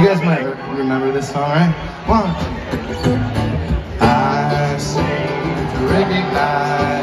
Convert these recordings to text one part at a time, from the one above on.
You guys might remember this song, right? One. I seem to recognize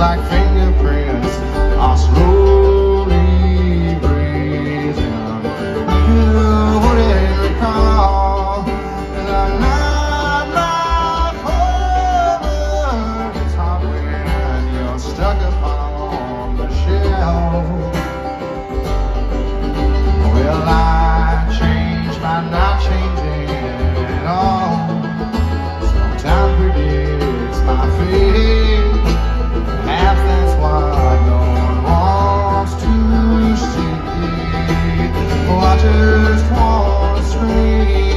black finger. just want to scream.